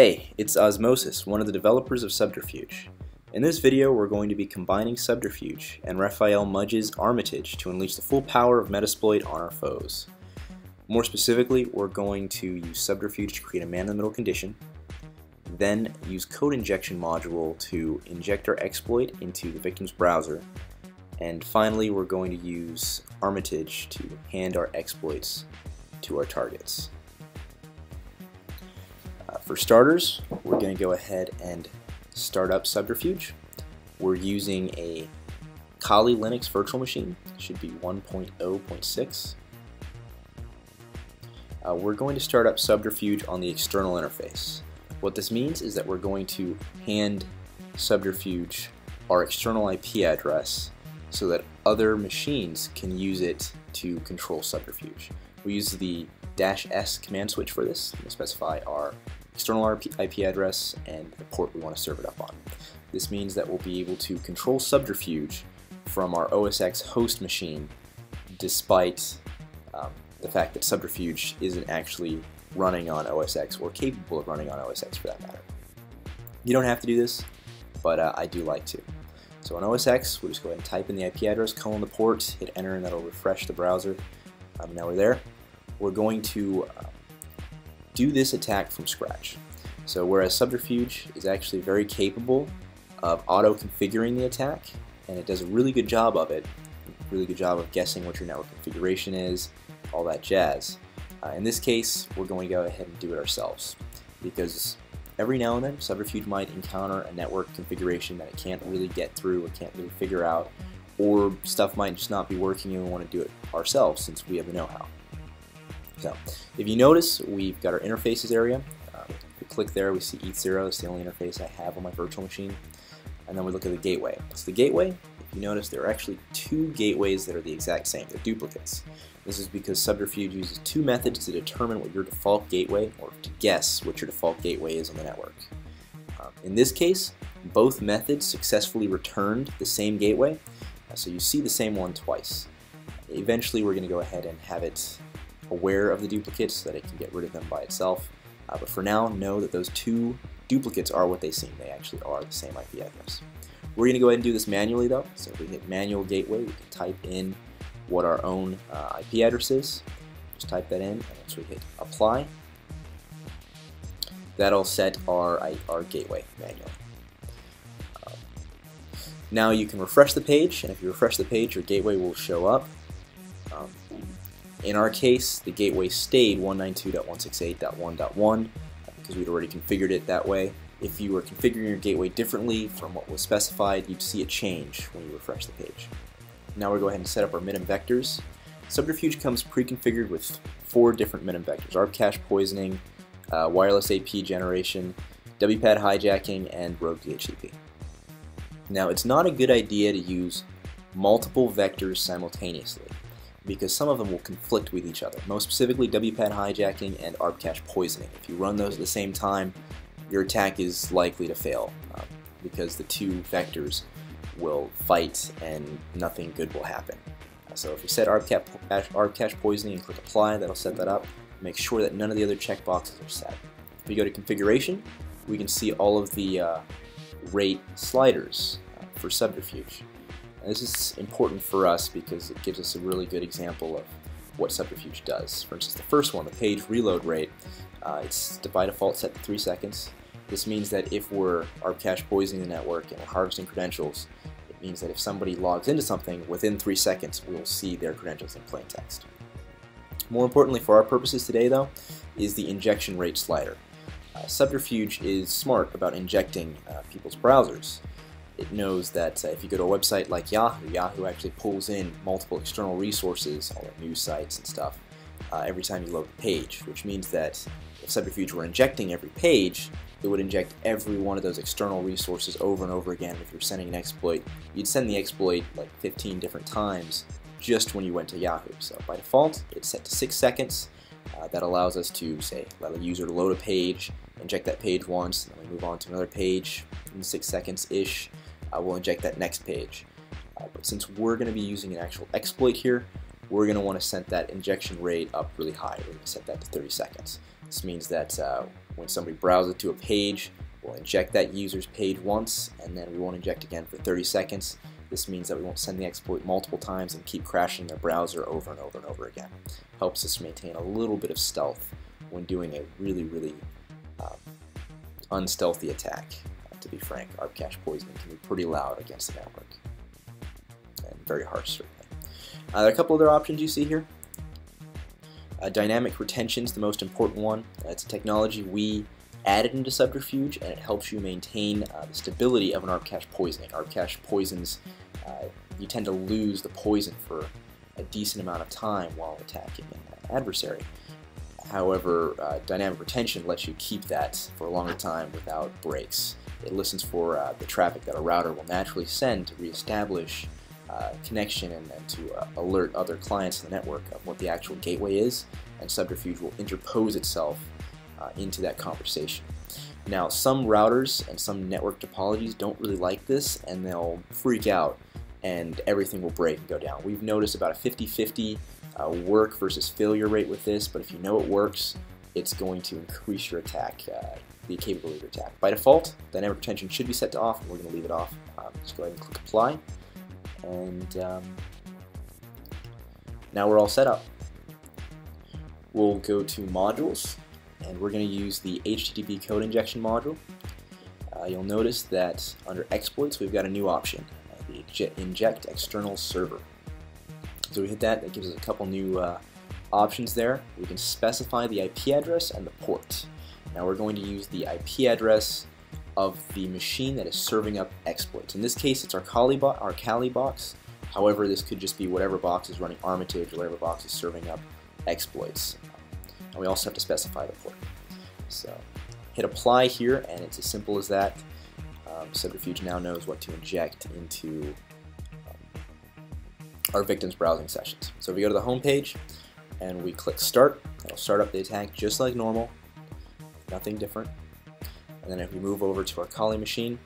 Hey, it's Osmosis, one of the developers of Subterfuge. In this video, we're going to be combining Subterfuge and Raphael Mudge's Armitage to unleash the full power of Metasploit on our foes. More specifically, we're going to use Subterfuge to create a man-in-the-middle condition, then use Code Injection module to inject our exploit into the victim's browser, and finally, we're going to use Armitage to hand our exploits to our targets. For starters, we're going to go ahead and start up Subterfuge. We're using a Kali Linux virtual machine, it should be 1.0.6. Uh, we're going to start up Subterfuge on the external interface. What this means is that we're going to hand Subterfuge our external IP address so that other machines can use it to control Subterfuge. We use the dash S command switch for this. We specify our external IP address and the port we want to serve it up on. This means that we'll be able to control Subterfuge from our OSX host machine despite um, the fact that Subterfuge isn't actually running on OSX or capable of running on OSX for that matter. You don't have to do this, but uh, I do like to. So on OSX, we'll just go ahead and type in the IP address, colon the port, hit enter, and that'll refresh the browser. Um, now we're there. We're going to uh, do this attack from scratch. So whereas Subterfuge is actually very capable of auto-configuring the attack, and it does a really good job of it, really good job of guessing what your network configuration is, all that jazz. Uh, in this case, we're going to go ahead and do it ourselves because every now and then Subterfuge might encounter a network configuration that it can't really get through or can't really figure out, or stuff might just not be working and we want to do it ourselves since we have the know-how. So, if you notice, we've got our interfaces area. Uh, if we click there, we see ETH0, it's the only interface I have on my virtual machine. And then we look at the gateway. So the gateway, if you notice, there are actually two gateways that are the exact same. They're duplicates. This is because Subterfuge uses two methods to determine what your default gateway, or to guess what your default gateway is on the network. Um, in this case, both methods successfully returned the same gateway, uh, so you see the same one twice. Eventually, we're going to go ahead and have it aware of the duplicates so that it can get rid of them by itself. Uh, but for now, know that those two duplicates are what they seem. They actually are the same IP address. We're going to go ahead and do this manually though. So if we hit manual gateway, we can type in what our own uh, IP address is. Just type that in, and once we hit apply, that'll set our, our gateway manually. Um, now you can refresh the page, and if you refresh the page, your gateway will show up. In our case, the gateway stayed 192.168.1.1 because we'd already configured it that way. If you were configuring your gateway differently from what was specified, you'd see a change when you refresh the page. Now we'll go ahead and set up our minim vectors. Subterfuge comes pre-configured with four different minim vectors, ARP cache poisoning, uh, wireless AP generation, WPAD hijacking, and rogue DHCP. Now it's not a good idea to use multiple vectors simultaneously because some of them will conflict with each other, most specifically WPAD hijacking and ARP cache poisoning. If you run those at the same time, your attack is likely to fail uh, because the two vectors will fight and nothing good will happen. So if you set ARP cache, ARP cache poisoning and click apply, that'll set that up. Make sure that none of the other checkboxes are set. If we go to configuration, we can see all of the uh, rate sliders uh, for subterfuge. This is important for us because it gives us a really good example of what Subterfuge does. For instance, the first one, the page reload rate, uh, it's by default set to 3 seconds. This means that if we're ARP cache poisoning the network and we're harvesting credentials, it means that if somebody logs into something, within 3 seconds we'll see their credentials in plain text. More importantly for our purposes today though, is the injection rate slider. Uh, Subterfuge is smart about injecting uh, people's browsers it knows that uh, if you go to a website like Yahoo, Yahoo actually pulls in multiple external resources, all the news sites and stuff, uh, every time you load a page, which means that if Subterfuge were injecting every page, it would inject every one of those external resources over and over again. If you're sending an exploit, you'd send the exploit like 15 different times just when you went to Yahoo. So by default, it's set to 6 seconds. Uh, that allows us to, say, let a user load a page, inject that page once, and then we move on to another page in 6 seconds-ish uh, we'll inject that next page. Uh, but since we're going to be using an actual exploit here, we're going to want to set that injection rate up really high. We're going to set that to 30 seconds. This means that uh, when somebody browses to a page, we'll inject that user's page once, and then we won't inject again for 30 seconds. This means that we won't send the exploit multiple times and keep crashing their browser over and over and over again. Helps us maintain a little bit of stealth when doing a really, really um, unstealthy attack. To be frank, cache poisoning can be pretty loud against the network and very harsh, certainly. Uh, there are a couple other options you see here. Uh, dynamic retention is the most important one. Uh, it's a technology we added into Subterfuge, and it helps you maintain uh, the stability of an ARP cache poisoning. ARP cache poisons, uh, you tend to lose the poison for a decent amount of time while attacking an adversary. However, uh, dynamic retention lets you keep that for a longer time without breaks. It listens for uh, the traffic that a router will naturally send to reestablish uh, connection and, and to uh, alert other clients in the network of what the actual gateway is, and Subterfuge will interpose itself uh, into that conversation. Now, some routers and some network topologies don't really like this, and they'll freak out, and everything will break and go down. We've noticed about a 50-50 uh, work versus failure rate with this, but if you know it works, it's going to increase your attack, uh, the capability of your attack. By default, dynamic retention should be set to off, and we're going to leave it off. Um, just go ahead and click apply, and um, now we're all set up. We'll go to modules, and we're going to use the HTTP code injection module. Uh, you'll notice that under exploits we've got a new option, uh, the inject external server. So we hit that, that gives us a couple new uh, options there. We can specify the IP address and the port. Now we're going to use the IP address of the machine that is serving up exploits. In this case, it's our Kali, bo our Kali box. However, this could just be whatever box is running Armitage or whatever box is serving up exploits. And we also have to specify the port. So hit apply here, and it's as simple as that. Um, Subterfuge now knows what to inject into um, our victim's browsing sessions. So if we go to the home page and we click start, it'll start up the attack just like normal, nothing different. And then if we move over to our Kali machine,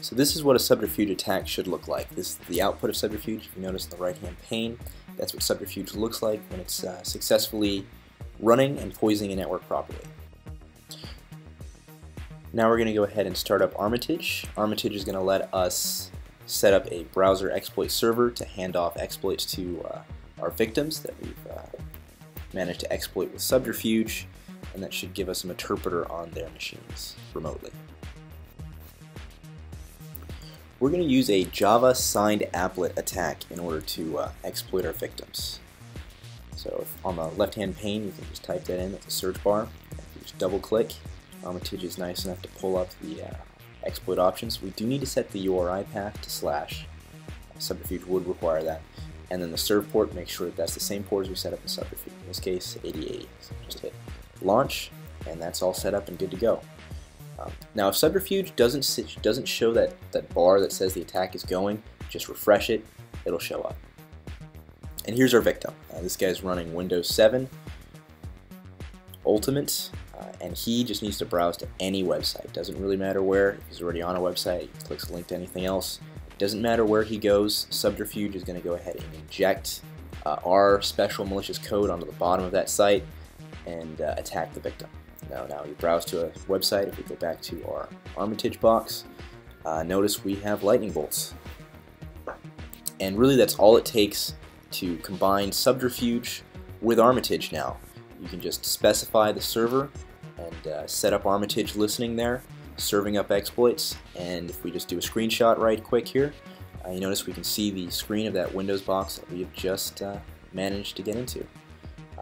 so this is what a subterfuge attack should look like. This is the output of subterfuge. If you notice in the right-hand pane, that's what subterfuge looks like when it's uh, successfully running and poisoning a network properly. Now we're going to go ahead and start up Armitage. Armitage is going to let us set up a browser exploit server to hand off exploits to uh, our victims that we've uh, managed to exploit with subterfuge and that should give us an interpreter on their machines remotely. We're going to use a Java signed applet attack in order to uh, exploit our victims. So on the left hand pane you can just type that in at the search bar. Just double click. Armitage is nice enough to pull up the uh, exploit options. We do need to set the URI path to slash. Subterfuge would require that. And then the serve port, make sure that that's the same port as we set up in Subterfuge. In this case, 8080. So just hit launch, and that's all set up and good to go. Um, now, if Subterfuge doesn't doesn't show that that bar that says the attack is going, just refresh it; it'll show up. And here's our victim. Uh, this guy's running Windows 7 Ultimate, uh, and he just needs to browse to any website. Doesn't really matter where. He's already on a website, he clicks a link to anything else. Doesn't matter where he goes. Subterfuge is going to go ahead and inject uh, our special malicious code onto the bottom of that site and uh, attack the victim. Now, now you browse to a website. If we go back to our Armitage box, uh, notice we have lightning bolts. And really that's all it takes to combine Subterfuge with Armitage now. You can just specify the server and uh, set up Armitage listening there, serving up exploits, and if we just do a screenshot right quick here, uh, you notice we can see the screen of that Windows box that we have just uh, managed to get into.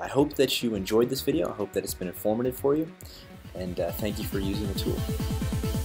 I hope that you enjoyed this video. I hope that it's been informative for you. And uh, thank you for using the tool.